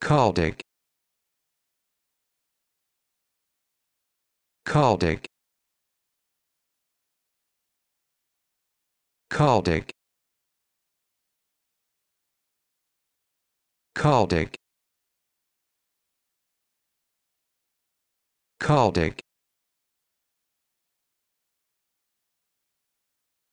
Caldic Caldic Caldic Caldic Caldic